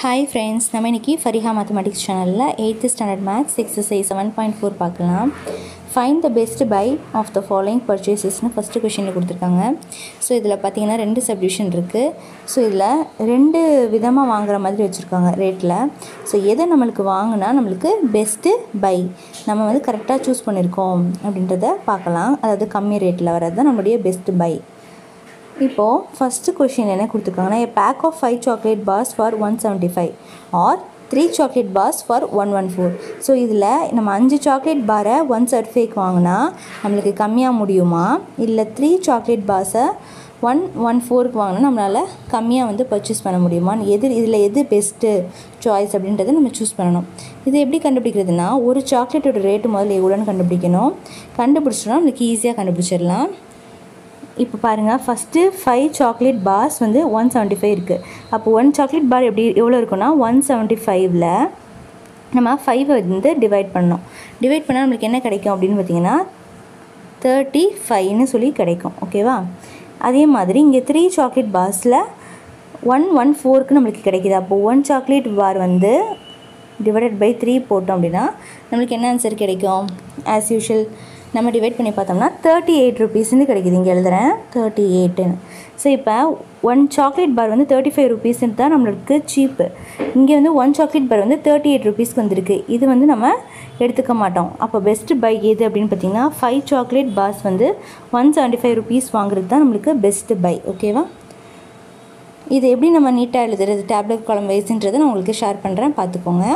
Hi friends நம்ம இன்றைக்கி Fariha mathematics சேனலில் eighth standard maths exercise seven point four பார்க்கலாம். Find the best buy of the following பர்ச்சேசஸ்னு first கொஷினில் கொடுத்துருக்காங்க. ஸோ இதில் பார்த்தீங்கன்னா ரெண்டு சப்டிவிஷன் இருக்குது ஸோ இதில் ரெண்டு விதமாக வாங்குற மாதிரி வச்சுருக்காங்க ரேட்டில் ஸோ எதை நம்மளுக்கு வாங்கினா நம்மளுக்கு பெஸ்ட்டு பை நம்ம வந்து கரெக்டாக சூஸ் பண்ணியிருக்கோம் அப்படின்றத பார்க்கலாம். அதாவது கம்மி ரேட்டில் வர்றது தான் நம்மளுடைய பெஸ்ட்டு பை இப்போது ஃபஸ்ட்டு கொஷின் என்ன கொடுத்துருக்காங்கன்னா a pack of five chocolate bars for one seventy five or three chocolate bars for one one four so இதில் நம்ம அஞ்சு சாக்லேட் பாரை ஒன் சர்ஃபேக் வாங்கினா நம்மளுக்கு கம்மியாக முடியுமா? இல்லை த்ரீ சாக்லேட் பார்ஸை ஒன் ஒன் ஃபோருக்கு வாங்கினா நம்மளால் கம்மியாக வந்து பர்ச்சேஸ் பண்ண முடியுமான்னு எது இதில் எது பெஸ்ட்டு சாய்ஸ் அப்படின்றத நம்ம சூஸ் பண்ணணும். இது எப்படி கண்டுபிடிக்கிறதுனா ஒரு சாக்லேட்டோட ரேட்டு முதல்ல எவ்வளோன்னு கண்டுபிடிக்கணும். கண்டுபிடிச்சோன்னா நம்மளுக்கு ஈஸியாக கண்டுபிடிச்சிடலாம். இப்போ பாருங்கள் ஃபஸ்ட்டு ஃபைவ் சாக்லேட் பார்ஸ் வந்து ஒன் செவன்ட்டி ஃபைவ் இருக்குது அப்போ ஒன் சாக்லேட் பார் எப்படி எவ்வளோ இருக்குன்னா ஒன் செவன்ட்டி ஃபைவ்ல நம்ம ஃபைவை வந்து டிவைட் பண்ணோம் டிவைட் பண்ணால் நம்மளுக்கு என்ன கிடைக்கும் அப்படின்னு பார்த்தீங்கன்னா தேர்ட்டி ஃபைவ்னு சொல்லி கிடைக்கும். ஓகேவா அதே மாதிரி இங்கே த்ரீ சாக்லேட் பார்ஸில் ஒன் ஒன் ஃபோருக்கு நம்மளுக்கு கிடைக்கிது. அப்போது ஒன் சாக்லேட் பார் வந்து டிவைடட் பை த்ரீ போட்டோம் அப்படின்னா நம்மளுக்கு என்ன ஆன்சர் கிடைக்கும்? ஆஸ் யூஷுவல் நம்ம டிவைட் பண்ணி பார்த்தோம்னா தேர்ட்டி எயிட் ருபீஸ்ன்னு கிடைக்குது. இங்கே எழுதுகிறேன் தேர்ட்டி எயிட்டுன்னு ஸோ இப்போ ஒன் சாக்லேட் பார் வந்து தேர்ட்டி ஃபைவ் ருபீஸ்ன்னு தான் நம்மளுக்கு சீப்பு இங்கே வந்து ஒன் சாக்லேட் பார் வந்து தேர்ட்டி எயிட் ருபீஸ்க்கு வந்திருக்கு. இது வந்து நம்ம எடுத்துக்க மாட்டோம். அப்போ பெஸ்ட்டு பை எது அப்படின்னு பார்த்தீங்கன்னா ஃபைவ் சாக்லேட் பார்ஸ் வந்து ஒன் செவன்ட்டி ஃபைவ் ருபீஸ் வாங்குறது தான் நம்மளுக்கு பெஸ்ட்டு பை ஓகேவா இது எப்படி நம்ம நீட்டாக எழுதுறது? டேப்லெட் குழம்பு வயசுன்றதை நான் உங்களுக்கு ஷேர் பண்ணுறேன் பார்த்துக்கோங்க.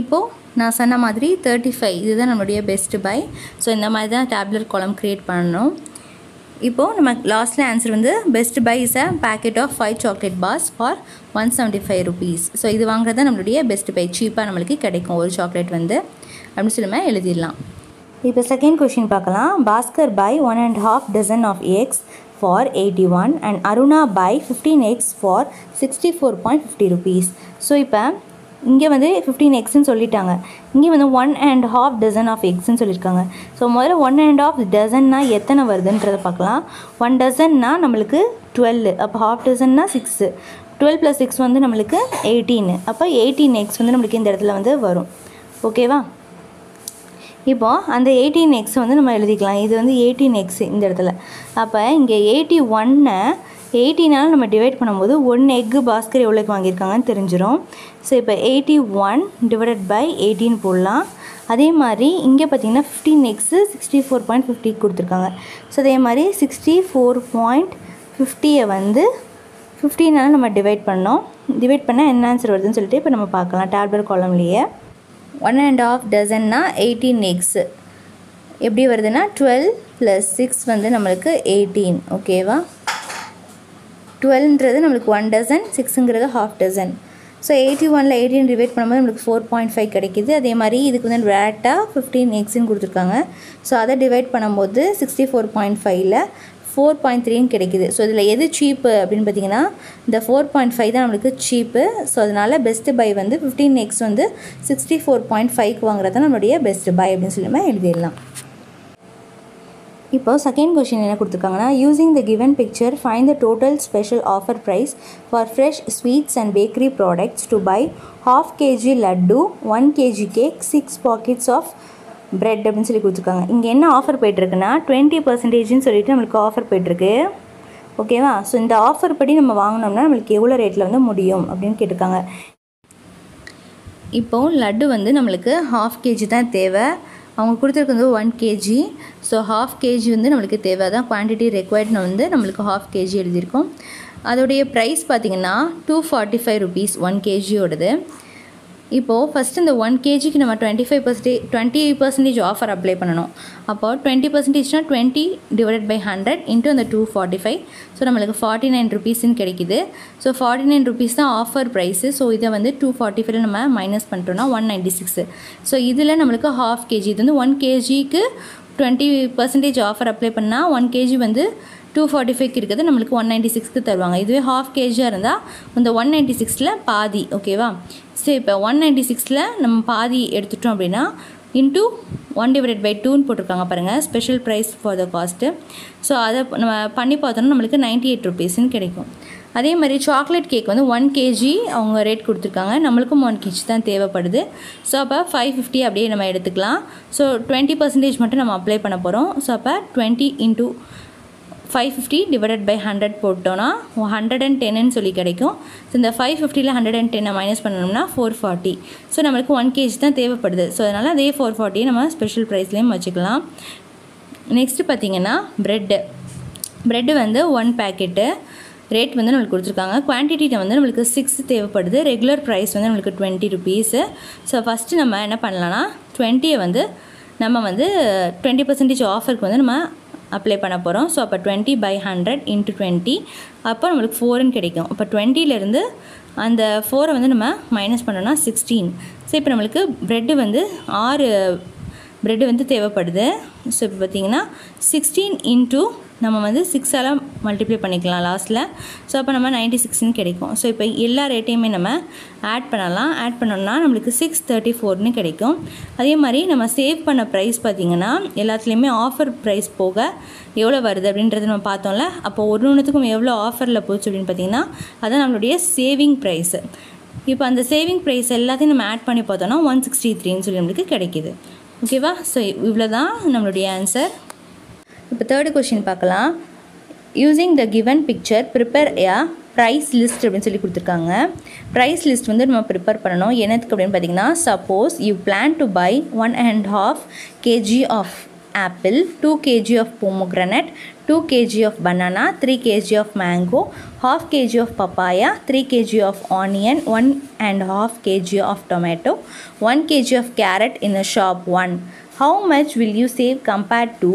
இப்போது நான் சொன்ன மாதிரி தேர்ட்டி ஃபைவ் இதுதான் நம்மளுடைய பெஸ்ட்டு பை ஸோ இந்த மாதிரி தான் டேப்லெட் காலம் க்ரியேட் பண்ணணும். இப்போது நம்ம லாஸ்ட்டில் ஆன்சர் வந்து best buy is a packet of five chocolate bars for one seventy five rupees so இது வாங்குறது தான் நம்மளுடைய பெஸ்ட் பை சீப்பாக நம்மளுக்கு கிடைக்கும் ஒரு சாக்லேட் வந்து. அப்படின்னு சொல்லி எழுதிடலாம். இப்போ செகண்ட் கொஷின் பார்க்கலாம். Bhaskar buy one and half dozen of eggs for eighty one and Aruna buy fifteen eggs for sixty four point fifty rupees so இப்போ இங்கே வந்து ஃபிஃப்டீன் எக்ஸ்ன்னு சொல்லிட்டாங்க. இங்கே வந்து one and half dozen of எக்ஸ்ன்னு சொல்லியிருக்காங்க. ஸோ முதல்ல ஒன் அண்ட் ஆஃப் டசன்னா எத்தனை வருதுன்றதை பார்க்கலாம். ஒன் டசன்னா நம்மளுக்கு டுவெல் அப்போ ஹாஃப் டசன்னா சிக்ஸு டுவெல் ப்ளஸ் சிக்ஸ் வந்து நம்மளுக்கு எயிட்டீனு அப்போ எயிட்டீன் எக்ஸ் வந்து நம்மளுக்கு இந்த இடத்துல வந்து வரும். ஓகேவா இப்போது அந்த எயிட்டீன் எக்ஸ் வந்து நம்ம எழுதிக்கலாம். இது வந்து எயிட்டீன் எக்ஸ் இந்த இடத்துல. அப்போ இங்கே எயிட்டி ஒன்னை எயிட்டினால் நம்ம டிவைட் பண்ணும்போது ஒன் எக்கு பாஸ்கர் எவ்வளோக்கு வாங்கியிருக்காங்கன்னு தெரிஞ்சிடும் ஸோ இப்போ eighty one divided by eighteen போடலாம். அதே மாதிரி இங்கே பார்த்தீங்கன்னா fifteen eggs sixty four point fifty கொடுத்துருக்காங்க. ஸோ அதே மாதிரி சிக்ஸ்டி ஃபோர் பாயிண்ட் ஃபிஃப்டியை வந்து ஃபிஃப்டீனால் நம்ம டிவைட் பண்ணோம். டிவைட் பண்ணால் என்ன ஆன்சர் வருதுன்னு சொல்லிட்டு இப்போ நம்ம பார்க்கலாம். டேப்லெட் காலம்லேயே ஒன் அண்ட் ஆஃப் டசன்னா எயிட்டீன் எக்ஸு எப்படி வருதுன்னா டுவெல் ப்ளஸ் சிக்ஸ் வந்து நம்மளுக்கு எயிட்டீன் ஓகேவா டுவெல்ன்றது நம்மளுக்கு ஒன் டசன் சிக்ஸுங்கிறது ஹாஃப் டசன் ஸோ எயிட்டி ஒனில் எயிட்டின் டிவைட் பண்ணும்போது நம்மளுக்கு ஃபோர் பாயிண்ட் ஃபைவ் கிடைக்கிது. அதே மாதிரி இதுக்கு வந்து டேரெக்டாக ஃபிஃப்டீன் எக்ஸின்னு கொடுத்துருக்காங்க. ஸோ அதை டிவைட் பண்ணும்போது சிக்ஸ்டி ஃபோர் பாயிண்ட் ஃபைவ்ல ஃபோர் பாயிண்ட் த்ரீன்னு கிடைக்கிது. ஸோ இதில் எது சீப்பு அப்படின்னு பார்த்தீங்கன்னா இந்த ஃபோர் பாயிண்ட் ஃபைவ் தான் நம்மளுக்கு சீப்பு ஸோ அதனால் பெஸ்ட்டு பை வந்து ஃபிஃப்டீன் எக்ஸ் வந்து சிக்ஸ்டி ஃபோர் பாயிண்ட் ஃபைவ்க்கு வாங்குறது தான் நம்மளுடைய பெஸ்ட்டு பை அப்படின்னு சொல்லி எழுதிடலாம். இப்போ செகண்ட் கொஷின் என்ன கொடுத்துருக்காங்கன்னா using the given picture find the total special offer price for fresh sweets and bakery products to buy half KG laddu one KG cake six packets of bread அப்படின்னு சொல்லி கொடுத்துருக்காங்க. இங்கே என்ன ஆஃபர் போய்ட்டுருக்குன்னா டுவெண்ட்டி பர்சன்டேஜ்னு சொல்லிட்டு நம்மளுக்கு offer போயிட்டுருக்கு. ஓகேவா so இந்த ஆஃபர் படி நம்ம வாங்கினோம்னா நம்மளுக்கு எவ்வளோ ரேட்டில் வந்து முடியும் அப்படின்னு கேட்டிருக்காங்க. இப்போது லட்டு வந்து நம்மளுக்கு ஹாஃப் கேஜி தான் தேவை. அவங்க கொடுத்துருக்கிறது one KG so half KG வந்து நம்மளுக்கு தேவை. தான் குவான்டிட்டி ரெக்வயர்ட்னு வந்து நம்மளுக்கு ஹாஃப் கேஜி எழுதியிருக்கோம். அதோடைய ப்ரைஸ் பார்த்திங்கன்னா two forty five rupees one கேஜியோடது இப்போது ஃபஸ்ட்டு இந்த ஒன் கேஜிக்கு நம்ம twenty five percentage twenty percentage offer apply பண்ணணும். அப்போ twenty பர்சன்டேஜ்னால் twenty divide by hundred into அந்த டூ ஃபார்ட்டி ஃபைவ் ஸோ நம்மளுக்கு ஃபார்ட்டி நைன் ருபீஸ்ன்னு கிடைக்குது. ஸோ ஃபார்ட்டி நைன் ருபீஸ் தான் ஆஃபர் ப்ரைஸு ஸோ இதை வந்து டூ ஃபார்ட்டி ஃபைவ்ல நம்ம மைனஸ் பண்ணிட்டோம்னா ஒன் நைன்ட்டி சிக்ஸு ஸோ இதில் நம்மளுக்கு ஹாஃப் கேஜி இது வந்து ஒன் கேஜிக்கு டுவெண்ட்டி பர்சன்டேஜ் ஆஃபர் அப்ளை பண்ணால் ஒன் கேஜி வந்து டூ ஃபார்ட்டி ஃபைவ்க்கு இருக்கிறது நம்மளுக்கு ஒன் நைன்ட்டி சிக்ஸ்க்கு தருவாங்க. இதுவே ஹாஃப் கேஜியாக இருந்தால் இந்த ஒன் நைன்ட்டி சிக்ஸில் பாதி ஓகேவா சரி இப்போ ஒன் நைன்ட்டி சிக்ஸில் நம்ம பாதி எடுத்துட்டோம் அப்படின்னா இன்ட்டு ஒன் டிவைடட் பை டூன்னு போட்டிருக்காங்க பாருங்கள் special price for the cost so அதை நம்ம பண்ணி பார்த்தோன்னா நம்மளுக்கு நைன்ட்டி எயிட் ருபீஸ்ன்னு கிடைக்கும். அதே மாதிரி சாக்லேட் கேக் வந்து ஒன் கேஜி அவங்க ரேட் கொடுத்துருக்காங்க. நம்மளுக்கும் ஒன் கேஜி தான் தேவைப்படுது. ஸோ அப்போ ஃபைவ் ஃபிஃப்டி அப்படியே நம்ம எடுத்துக்கலாம். ஸோ டுவெண்ட்டி பர்சன்டேஜ் மட்டும் நம்ம அப்ளை பண்ண போகிறோம் ஸோ அப்போ twenty into five fifty divided by hundred போட்டோன்னா ஹண்ட்ரட் அண்ட் டென்னு சொல்லி கிடைக்கும். ஸோ இந்த ஃபைவ் ஃபிஃப்டியில் ஹண்ட்ரட் அண்ட் டென்னை மைனஸ் பண்ணணும்னா ஃபோர் ஃபார்ட்டி ஸோ நம்மளுக்கு ஒன் கேஜி தான் தேவைப்படுது. ஸோ அதனால் அதே ஃபோர் ஃபார்ட்டியை நம்ம ஸ்பெஷல் ப்ரைஸ்லேயும் வச்சுக்கலாம். நெக்ஸ்ட்டு பார்த்தீங்கன்னா ப்ரெட்டு ப்ரெட்டு வந்து ஒன் பேக்கெட்டு ரேட் வந்து நம்மளுக்கு கொடுத்துருக்காங்க. குவான்டிட்டியில் வந்து நம்மளுக்கு சிக்ஸ் தேவைப்படுது. ரெகுலர் ப்ரைஸ் வந்து நம்மளுக்கு டுவெண்ட்டி ருபீஸு ஸோ ஃபஸ்ட்டு நம்ம என்ன பண்ணலான்னா டுவெண்ட்டியை வந்து நம்ம வந்து டுவெண்ட்டி பர்சன்டேஜ் ஆஃபருக்கு வந்து நம்ம அப்ளை பண்ண போகிறோம் ஸோ அப்போ twenty by hundred into twenty அப்போ நம்மளுக்கு ஃபோருன்னு கிடைக்கும். அப்போ டுவெண்ட்டிலேருந்து அந்த ஃபோரை வந்து நம்ம மைனஸ் பண்ணோன்னா சிக்ஸ்டீன் ஸோ இப்போ நம்மளுக்கு ப்ரெட்டு வந்து ஆறு ப்ரெட்டு வந்து தேவைப்படுது. ஸோ இப்போ பார்த்தீங்கன்னா சிக்ஸ்டீன் இன்ட்டு நம்ம வந்து சிக்ஸால் மல்டிப்ளை பண்ணிக்கலாம் லாஸ்ட்டில் ஸோ அப்போ நம்ம நைன்ட்டி சிக்ஸ்னு கிடைக்கும். ஸோ இப்போ எல்லா ரேட்டையுமே நம்ம ஆட் பண்ணலாம். ஆட் பண்ணோம்னா நம்மளுக்கு சிக்ஸ் தேர்ட்டி ஃபோர்னு கிடைக்கும். அதே மாதிரி நம்ம சேவ் பண்ண ப்ரைஸ் பார்த்திங்கன்னா எல்லாத்துலேயுமே ஆஃபர் ப்ரைஸ் போக எவ்வளோ வருது அப்படின்றத நம்ம பார்த்தோம்ல அப்போ ஒரு ஒன்றுத்துக்கும் எவ்வளோ ஆஃபரில் போச்சு அப்படின்னு பார்த்தீங்கன்னா அதான் நம்மளுடைய சேவிங் ப்ரைஸு இப்போ அந்த சேவிங் ப்ரைஸ் எல்லாத்தையும் நம்ம ஆட் பண்ணி பார்த்தோன்னா ஒன் சிக்ஸ்டி த்ரீன்னு சொல்லி நம்மளுக்கு கிடைக்கிது. ஓகேவா ஸோ இவ்வளோ தான் நம்மளுடைய ஆன்சர் இப்போ தேர்டு கொஷின் பார்க்கலாம். Using the given picture prepare a price list அப்படின்னு சொல்லி கொடுத்துருக்காங்க. ப்ரைஸ் லிஸ்ட் வந்து நம்ம ப்ரிப்பேர் பண்ணணும். என்னத்துக்கு அப்படின்னு பார்த்தீங்கன்னா suppose you plan to buy one and half KG of apple two KG of pomegranate two KG of banana three KG of mango half KG of papaya three KG of onion one and half KG of tomato one KG of carrot in a shop one how much will you save compared to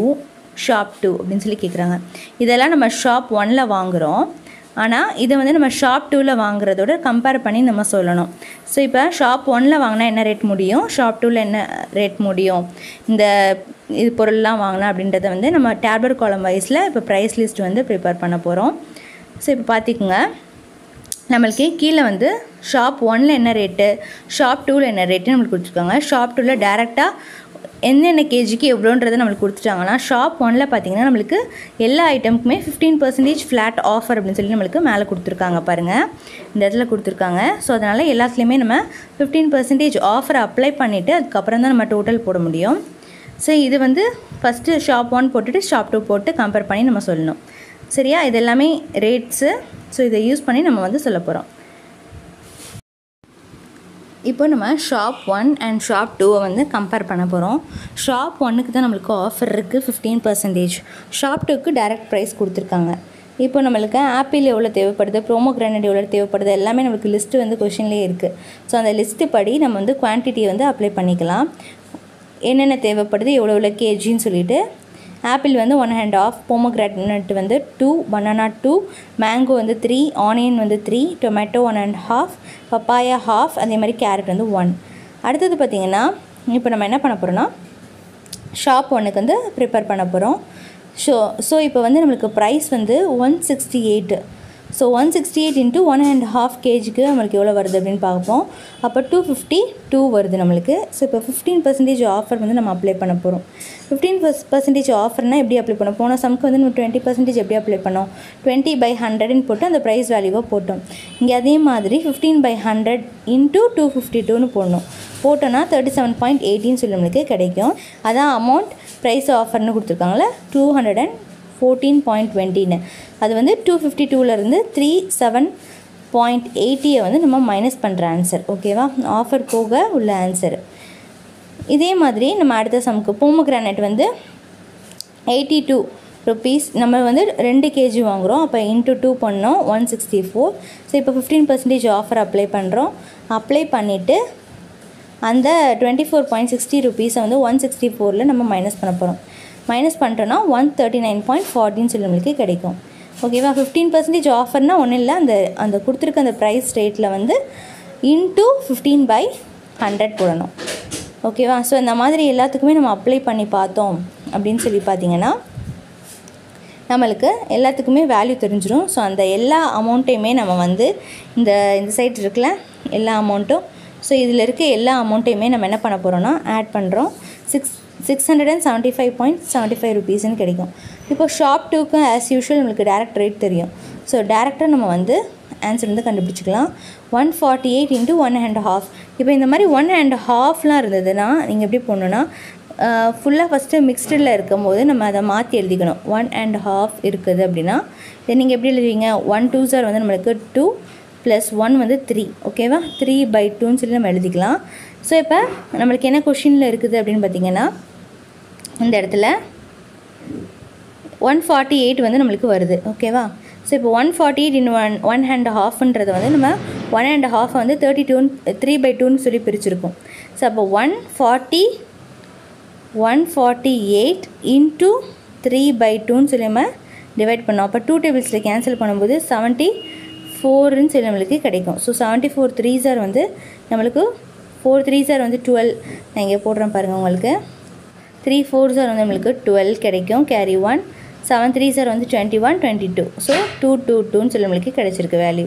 shop two அப்படின்னு சொல்லி கேட்குறாங்க இதெல்லாம் நம்ம shop ஒனில் வாங்குகிறோம் ஆனால் இதை வந்து நம்ம ஷாப் டூவில் வாங்குறதோட கம்பேர் பண்ணி நம்ம சொல்லணும். ஸோ இப்போ ஷாப் ஒனில் வாங்கினா என்ன ரேட் முடியும்? ஷாப் டூவில் என்ன ரேட் முடியும்? இந்த இது பொருள்லாம் வாங்கினா அப்படின்றத வந்து நம்ம டேப்லெட் காலம் வைஸில் இப்போ ப்ரைஸ் லிஸ்ட் வந்து ப்ரிப்பேர் பண்ண போகிறோம் ஸோ இப்போ பார்த்திக்குங்க நம்மளுக்கு கீழே வந்து ஷாப் ஒனில் என்ன ரேட்டு ஷாப் டூவில் என்ன ரேட்டு நம்மளுக்கு கொடுத்துருக்காங்க. ஷாப் டூவில் டேரெக்டாக என்னென்ன கேஜிக்கு எவ்வளோன்றதை நம்மளுக்கு கொடுத்துட்டாங்கன்னா ஷாப் ஒனில் பார்த்தீங்கன்னா நம்மளுக்கு எல்லா ஐட்டமுக்குமே ஃபிஃப்டீன் பர்சன்டேஜ் ஃப்ளாட் ஆஃபர் அப்படின்னு சொல்லி நம்மளுக்கு மேலே கொடுத்துருக்காங்க பாருங்கள் இந்த இடத்துல கொடுத்துருக்காங்க. ஸோ அதனால் எல்லாத்துலேயுமே நம்ம ஃபிஃப்டீன் பர்சன்டேஜ் ஆஃபர் அப்ளை பண்ணிவிட்டு அதுக்கப்புறம் தான் நம்ம டோட்டல் போட முடியும். ஸோ இது வந்து ஃபஸ்ட்டு ஷாப் ஒன் போட்டுட்டு ஷாப் டூ போட்டு கம்பேர் பண்ணி நம்ம சொல்லணும். சரியா? இது எல்லாமே ரேட்ஸு ஸோ இதை யூஸ் பண்ணி நம்ம வந்து சொல்ல போகிறோம் இப்போ நம்ம ஷாப் ஒன் அண்ட் ஷாப் டூவை வந்து கம்பேர் பண்ண போகிறோம் ஷாப் ஒன்னுக்கு தான் நம்மளுக்கு ஆஃபர் இருக்குது ஃபிஃப்டீன் பர்சன்டேஜ் ஷாப் டூக்கு டைரக்ட் ப்ரைஸ் கொடுத்துருக்காங்க. இப்போ நம்மளுக்கு ஆப்பிள் எவ்வளோ தேவைப்படுது ப்ரோமோ கிரானைட் எவ்வளோ தேவைப்படுது எல்லாமே நம்மளுக்கு லிஸ்ட்டு வந்து கொஷின்லேயே இருக்குது ஸோ அந்த லிஸ்ட்டு படி நம்ம வந்து குவான்டிட்டியை வந்து அப்ளை பண்ணிக்கலாம். என்னென்ன தேவைப்படுது எவ்வளோ எவ்வளோ கேஜின்னு சொல்லிவிட்டு ஆப்பிள் வந்து ஒன் அண்ட் ஆஃப் போமோகிரானட் வந்து டூ பனானா டூ மேங்கோ வந்து த்ரீ ஆனியன் வந்து three tomato one and half papaya half அதே மாதிரி கேரட் வந்து ஒன் அடுத்தது பார்த்திங்கன்னா இப்போ நம்ம என்ன பண்ண போகிறோன்னா ஷாப் ஒன்றுக்கு வந்து ப்ரிப்பேர் பண்ண போகிறோம் ஸோ ஸோ இப்போ வந்து நம்மளுக்கு ப்ரைஸ் வந்து one sixty eight so one sixty eight into one and half கேஜிக்கு நம்மளுக்கு எவ்வளோ வருது அப்படின்னு பார்ப்போம். அப்போ டூ ஃபிஃப்டி டூ வருது நம்மளுக்கு. ஸோ இப்போ ஃபிஃப்டீன் பர்சன்டேஜ் ஆஃபர் வந்து நம்ம அப்ளை பண்ண போகிறோம் ஃபிஃப்டீன் பர்சன்டேஜ் ஆஃபர்னால் எப்படி அப்ளை பண்ணோம்? போன சம்க்கு வந்து நம்ம டுவெண்ட்டி பர்சன்டேஜ் எப்படி அப்ளை பண்ணோம்? டுவெண்ட்டி பை ஹண்ட்ரட்னு போட்டு அந்த ப்ரைஸ் வேல்யூவாக போட்டோம். இங்கே அதே மாதிரி fifteen by hundred into two fifty டூன்னு போடணும். போட்டோன்னா தேர்ட்டி செவன் பாயிண்ட் எயிட்டின்னு சொல்லி நம்மளுக்கு கிடைக்கும். அதான் அமௌண்ட் ப்ரைஸ் ஆஃபர்னு கொடுத்துருக்காங்களே two hundred and fourteen point டுவெண்ட்டின்னு அது வந்து டூ ஃபிஃப்டி டூலேருந்து த்ரீ செவன் பாயிண்ட் எயிட்டியை வந்து நம்ம மைனஸ் பண்ணுற ஆன்சர் ஓகேவா ஆஃபர் போக உள்ள ஆன்சர் இதே மாதிரி நம்ம அடுத்த சமுக்கு போமோகிரானட் வந்து எயிட்டி டூ ருபீஸ் நம்ம வந்து ரெண்டு கேஜி வாங்குகிறோம் அப்போ இன்ட்டு டூ பண்ணோம். ஒன் சிக்ஸ்டி ஃபோர் ஸோ இப்போ ஃபிஃப்டீன் பர்சன்டேஜ் ஆஃபர் அப்ளை பண்ணுறோம் அப்ளை பண்ணிவிட்டு அந்த டுவெண்ட்டி ஃபோர் பாயிண்ட் சிக்ஸ்டி ருபீஸை வந்து ஒன் சிக்ஸ்டி ஃபோரில் நம்ம மைனஸ் பண்ண போகிறோம் மைனஸ் பண்ணிட்டோன்னா ஒன் தேர்ட்டி நைன் பாயிண்ட் ஃபார்ட்டின்னு சொல்லி நம்மளுக்கு கிடைக்கும் ஓகேவா ஃபிஃப்டீன் பர்சன்டேஜ் ஆஃபர்னால் ஒன்றும் இல்லை. அந்த அந்த கொடுத்துருக்க அந்த ப்ரைஸ் ரேட்டில் வந்து இன்ட்டு ஃபிஃப்டீன் பை ஹண்ட்ரட் போடணும். ஓகேவா ஸோ இந்த மாதிரி எல்லாத்துக்குமே நம்ம அப்ளை பண்ணி பார்த்தோம் அப்படின்னு சொல்லி பார்த்தீங்கன்னா நம்மளுக்கு எல்லாத்துக்குமே வேல்யூ தெரிஞ்சிடும் ஸோ அந்த எல்லா அமௌண்ட்டையுமே நம்ம வந்து இந்த இந்த சைட் இருக்குல்ல எல்லா அமௌண்ட்டும் ஸோ இதில் இருக்க எல்லா அமௌண்ட்டையுமே நம்ம என்ன பண்ண போகிறோன்னா ஆட் பண்ணுறோம் six six hundred and seventy five point seventy five ருபீஸ்னு கிடைக்கும். இப்போ ஷாப் டூக்கு ஆஸ் யூஷுவல் நம்மளுக்கு டேரக்ட் ரேட் தெரியும். ஸோ டேரெக்டாக நம்ம வந்து ஆன்சர் வந்து கண்டுபிடிச்சிக்கலாம். One forty eight into one and half இப்போ இந்த மாதிரி ஒன் அண்ட் ஹாஃப்லாம் இருந்ததுன்னா நீங்கள் எப்படி போடணுன்னா ஃபுல்லாக ஃபஸ்ட்டு மிக்ஸ்டில் இருக்கும்போது நம்ம அதை மாற்றி எழுதிக்கணும். ஒன் அண்ட் ஹாஃப் இருக்குது அப்படின்னா இதை நீங்கள் எப்படி எழுதுவீங்க? ஒன் டூ சார் வந்து நம்மளுக்கு டூ ப்ளஸ் ஒன் வந்து த்ரீ ஓகேவா த்ரீ பை டூன்னு சொல்லி நம்ம எழுதிக்கலாம். ஸோ இப்போ நம்மளுக்கு என்ன கொஷினில் இருக்குது அப்படின்னு பார்த்தீங்கன்னா இந்த இடத்துல ஒன் ஃபார்ட்டி எயிட் வந்து நம்மளுக்கு வருது. ஓகேவா ஸோ இப்போ one forty eight in one one and ஹாஃப்ன்றது வந்து நம்ம ஒன் அண்ட் ஹாஃப் வந்து தேர்ட்டி டூன் த்ரீ பை டூன்னு சொல்லி பிரிச்சிருக்கோம். ஸோ அப்போ one forty one forty eight into three by டூன்னு சொல்லி நம்ம டிவைட் பண்ணோம். அப்போ டூ டேபிள்ஸில் கேன்சல் பண்ணும்போது செவன்ட்டி ஃபோருன்னு சொல்லி நம்மளுக்கு கிடைக்கும். So seventy four threes are வந்து நம்மளுக்கு ஃபோர் த்ரீ சார் வந்து டுவெல் நான் இங்கே போடுறேன் பாருங்கள் உங்களுக்கு. த்ரீ ஃபோர் சார் வந்து நம்மளுக்கு டுவெல் கிடைக்கும். Carry one seven threes are வந்து twenty one twenty two so two two டூன்னு சொல்லி நம்மளுக்கு கிடச்சிருக்கு வேல்யூ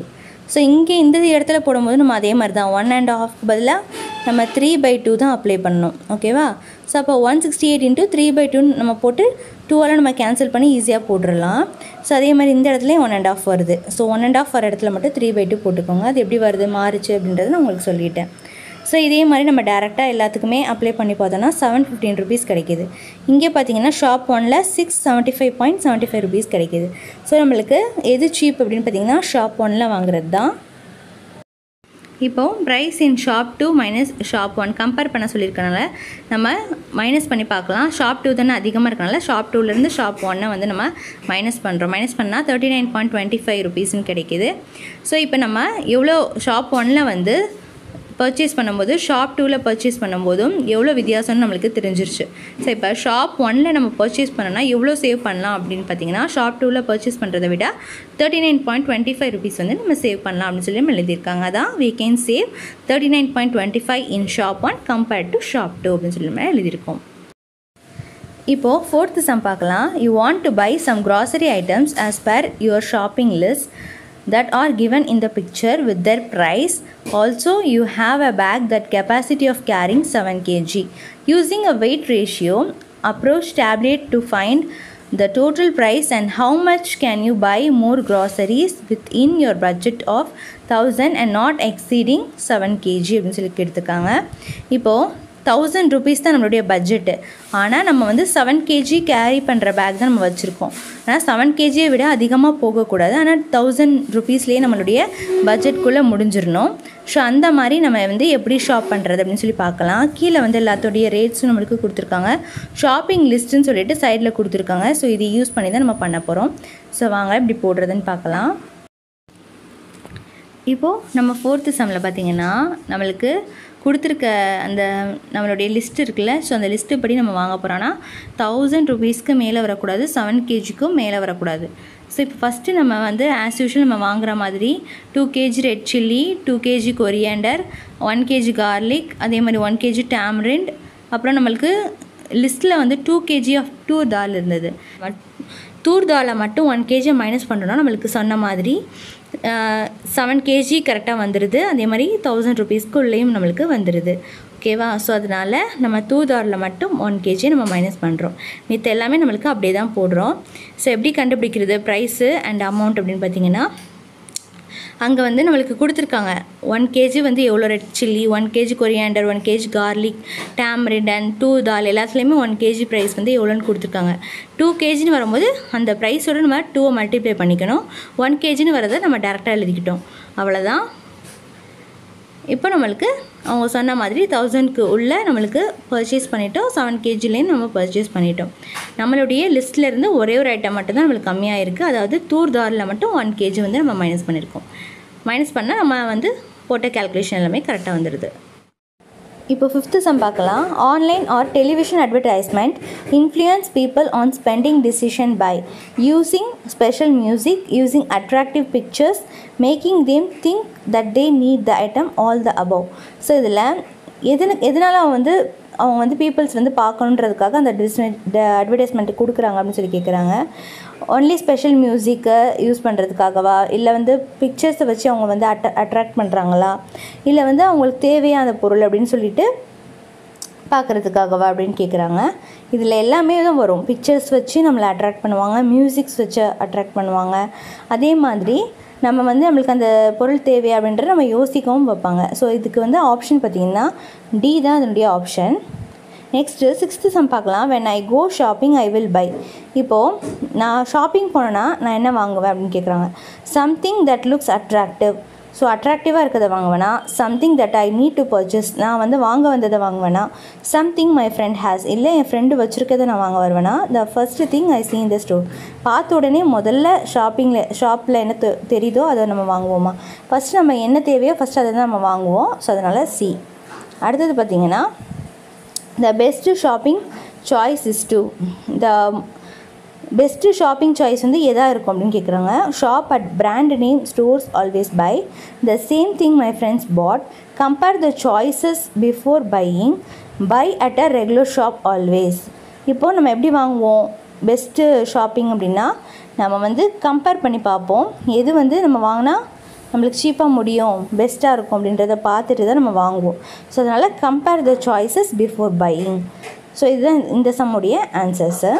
ஸோ இங்கே இந்த இடத்துல போடும்போது நம்ம அதே மாதிரி தான். ஒன் அண்ட் ஆஃப் பதிலாக நம்ம த்ரீ பை டூ தான் அப்ளை பண்ணணும். ஓகேவா ஸோ அப்போ one sixty eight into three by டூன்னு நம்ம போட்டு டூவெல்லாம் நம்ம கேன்சல் பண்ணி ஈஸியாக போட்டுடலாம் ஸோ அதே மாதிரி இந்த இடத்துலையும் ஒன் அண்ட் ஆஃப் வருது. ஸோ ஒன் அண்ட் ஆஃப் வர இடத்துல மட்டும் த்ரீ பை டூ போட்டுக்கோங்க. அது எப்படி வருது? மாறுச்சு அப்படின்றத நான் உங்களுக்கு சொல்லிட்டேன். ஸோ இதே மாதிரி நம்ம டேரெக்டாக எல்லாத்துக்குமே அப்ளை பண்ணி பார்த்தோன்னா செவன் ஃபிஃப்டீன் ருபீஸ் கிடைக்கிது. இங்கே பார்த்தீங்கன்னா ஷாப் ஒனில் six seventy five point seventy five rupees கிடைக்கிது. ஸோ நம்மளுக்கு எது சீப் அப்படின்னு பார்த்தீங்கன்னா ஷாப் ஒனில் வாங்குறது தான். இப்போது price in shop two minus shop one compare பண்ண சொல்லியிருக்கனால நம்ம மைனஸ் பண்ணி பார்க்கலாம். ஷாப் டூ தானே அதிகமாக இருக்கனால ஷாப் டூலேருந்து ஷாப் ஒன்னை வந்து நம்ம மைனஸ் பண்ணுறோம் மைனஸ் பண்ணால் thirty nine point twenty five ருபீஸ்னு கிடைக்கிது. ஸோ இப்போ நம்ம எவ்வளோ ஷாப் ஒனில் வந்து பர்ச்சேஸ் பண்ணும்போது ஷாப் டூவில் பர்ச்சேஸ் பண்ணும்போதும் எவ்வளோ வித்தியாசம்னு நம்மளுக்கு தெரிஞ்சிருச்சு. ஸோ இப்போ ஷாப் ஒனில் நம்ம பர்ச்சேஸ் பண்ணோன்னா எவ்வளோ சேவ் பண்ணலாம் அப்படின்னு பார்த்தீங்கன்னா ஷாப் டூவில் பர்ச்சேஸ் பண்ணுறதை விட thirty nine point twenty five rupees வந்து நம்ம சேவ் பண்ணலாம் அப்படின்னு சொல்லி நம்ம எழுதியிருக்காங்க. அதான் we can save thirty nine point twenty five in shop one compared to shop two அப்படின்னு சொல்லி நம்ம எழுதியிருக்கோம். இப்போது ஃபோர்த்து சம் பார்க்கலாம். You want to buy some grocery items as per your shopping list that are given in the picture with their price also you have a bag that capacity of carrying 7 kg using a weight ratio approach tablet to find the total price and how much can you buy more groceries within your budget of 1000 and not exceeding 7 kg அப்படின்னு சொல்லி எடுத்துக்காங்க இப்போது thousand rupees தான் நம்மளுடைய budget ஆனால் நம்ம வந்து seven KG carry பண்ணுற bag தான் நம்ம வச்சுருக்கோம். ஆனால் செவன் கேஜியை விட அதிகமாக போகக்கூடாது. ஆனால் தௌசண்ட் ருபீஸ்லேயே நம்மளுடைய பட்ஜெட்குள்ளே முடிஞ்சிடணும். ஸோ அந்த மாதிரி நம்ம வந்து எப்படி ஷாப் பண்ணுறது அப்படின்னு சொல்லி பார்க்கலாம். கீழே வந்து எல்லாத்தோடைய ரேட்ஸும் நம்மளுக்கு கொடுத்துருக்காங்க. ஷாப்பிங் லிஸ்ட்டுன்னு சொல்லிட்டு சைடில் கொடுத்துருக்காங்க. ஸோ இது யூஸ் பண்ணி தான் நம்ம பண்ண போகிறோம் ஸோ வாங்க இப்படி போடுறதுன்னு பார்க்கலாம். இப்போது நம்ம ஃபோர்த்து செம்மில் பார்த்திங்கன்னா நம்மளுக்கு கொடுத்துருக்க அந்த நம்மளுடைய லிஸ்ட் இருக்குல்ல ஸோ அந்த லிஸ்ட்டு படி நம்ம வாங்க போகிறோன்னா தௌசண்ட் ருபீஸ்க்கு மேலே வரக்கூடாது செவன் கேஜிக்கும் மேலே வரக்கூடாது. ஸோ இப்போ ஃபஸ்ட்டு நம்ம வந்து ஆஸ் யூஷுவல் நம்ம வாங்குற மாதிரி two KG red chilli two KG coriander one KG garlic அதே மாதிரி ஒன் கேஜி டேம்ரிண்ட் அப்புறம் நம்மளுக்கு லிஸ்ட்டில் வந்து two KG of toor dal இருந்தது. தூர் தாலை மட்டும் ஒன் கேஜி மைனஸ் பண்ணுறோன்னா நம்மளுக்கு சொன்ன மாதிரி செவன் கேஜி கரெக்டாக வந்துடுது அதே மாதிரி தௌசண்ட் ருபீஸ்க்குள்ளேயும் நம்மளுக்கு வந்துடுது ஓகேவா ஸோ அதனால் நம்ம தூதாரில் மட்டும் ஒன் கேஜி நம்ம மைனஸ் பண்ணுறோம் மித்த எல்லாமே நம்மளுக்கு அப்படியே தான் போடுறோம். ஸோ எப்படி கண்டுபிடிக்கிறது? ப்ரைஸு அண்ட் அமௌண்ட் அப்படின்னு பார்த்தீங்கன்னா அங்கே வந்து நம்மளுக்கு கொடுத்துருக்காங்க. ஒன் கேஜி வந்து எவ்வளோ red chilli one KG coriander one KG garlic tamarind and toor dal எல்லாத்துலேயுமே ஒன் கேஜி ப்ரைஸ் வந்து எவ்வளோன்னு கொடுத்துருக்காங்க. டூ கேஜின்னு வரும்போது அந்த ப்ரைஸோடு நம்ம டூவை மல்டிப்ளை பண்ணிக்கணும். ஒன் கேஜின்னு வரதை நம்ம டேரெக்டாக எழுதிக்கிட்டோம். அவ்வளோதான் இப்போ நம்மளுக்கு அவங்க சொன்ன மாதிரி தௌசண்ட்க்கு உள்ளே நம்மளுக்கு பர்ச்சேஸ் பண்ணிட்டோம். செவன் கேஜிலேயும் நம்ம பர்ச்சேஸ் பண்ணிட்டோம். நம்மளுடைய லிஸ்ட்டில் இருந்து ஒரே ஒரு ஐட்டம் மட்டும் தான் நம்மளுக்கு கம்மியாக இருக்குது அதாவது தூர் தாரில் மட்டும் ஒன் கேஜி வந்து நம்ம மைனஸ் பண்ணியிருக்கோம். மைனஸ் பண்ணால் நம்ம வந்து போட்ட கேல்குலேஷன் எல்லாமே கரெக்டாக வந்துடுது இப்போ ஃபிஃப்த்து சம் பார்க்கலாம். Online or television advertisement influence people on spending decision by using special music using attractive pictures making them think that they need the item all the above so இதில் எது எதனால அவன் வந்து அவங்க வந்து பீப்புள்ஸ் வந்து பார்க்கணுன்றதுக்காக அந்த அட்வர்டைஸ்மெண்ட் அட்வர்டைஸ்மெண்ட் கொடுக்குறாங்க அப்படின்னு சொல்லி கேட்குறாங்க ஒன்லி ஸ்பெஷல் மியூசிக்கை யூஸ் பண்ணுறதுக்காகவா இல்லை வந்து பிக்சர்ஸை வச்சு அவங்க வந்து அட்ட அட்ராக்ட் பண்ணுறாங்களா இல்லை வந்து அவங்களுக்கு தேவையான பொருள் அப்படின்னு சொல்லிட்டு பார்க்குறதுக்காகவா அப்படின்னு கேட்குறாங்க இதில் எல்லாமே தான் வரும். பிக்சர்ஸ் வச்சு நம்மளை அட்ராக்ட் பண்ணுவாங்க மியூசிக்ஸ் வச்சு அட்ராக்ட் பண்ணுவாங்க. அதே மாதிரி நம்ம வந்து நம்மளுக்கு அந்த பொருள் தேவை அப்படின்றத நம்ம யோசிக்கவும் வைப்பாங்க. ஸோ இதுக்கு வந்து ஆப்ஷன் பார்த்திங்கன்னா டி தான் அதனுடைய ஆப்ஷன் நெக்ஸ்ட்டு சிக்ஸ்த்து சம் பார்க்கலாம். When I go shopping I will buy இப்போது நான் ஷாப்பிங் போனேன்னா நான் என்ன வாங்குவேன் அப்படின்னு கேட்குறாங்க something that looks attractive so அட்ராக்டிவாக இருக்கிறத வாங்குவேனா? Something that I need to purchase நான் வந்து வாங்க வந்ததை வாங்குவேனா? சம்திங் மை ஃப்ரெண்ட் ஹேஸ் இல்லை என் ஃப்ரெண்டு வச்சுருக்கதை நான் வாங்க வருவேனா? த ஃபஸ்ட்டு திங் ஐ சீ இந்த ஸ்டோர் பார்த்த உடனே முதல்ல ஷாப்பிங்கில் ஷாப்பில் என்ன தெரியுதோ அதை நம்ம வாங்குவோமா? ஃபஸ்ட் நம்ம என்ன தேவையோ ஃபஸ்ட்டு அதை தான் நம்ம வாங்குவோம். ஸோ அதனால் சி அடுத்தது பார்த்திங்கன்னா the best shopping choice is to the best shopping choice வந்து எதாக இருக்கும் அப்படின்னு கேட்குறாங்க shop at brand name stores always buy the same thing my friends bought compare the choices before buying buy at a regular shop always இப்போது நம்ம எப்படி வாங்குவோம்? Best shopping அப்படின்னா நம்ம வந்து கம்பேர் பண்ணி பார்ப்போம். எது வந்து நம்ம வாங்கினா நம்மளுக்கு சீப்பாக முடியும் பெஸ்ட்டாக இருக்கும் அப்படின்றத பார்த்துட்டு தான் நம்ம வாங்குவோம். ஸோ அதனால் compare the choices before buying so இதுதான் இந்த சம்முடைய ஆன்சர்ஸு